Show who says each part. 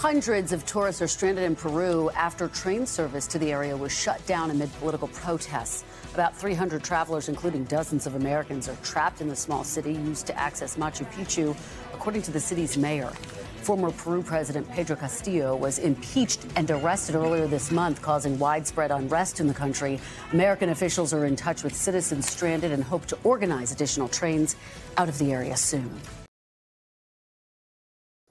Speaker 1: Hundreds of tourists are stranded in Peru after train service to the area was shut down amid political protests. About 300 travelers, including dozens of Americans, are trapped in the small city used to access Machu Picchu, according to the city's mayor. Former Peru President Pedro Castillo was impeached and arrested earlier this month, causing widespread unrest in the country. American officials are in touch with citizens stranded and hope to organize additional trains out of the area soon.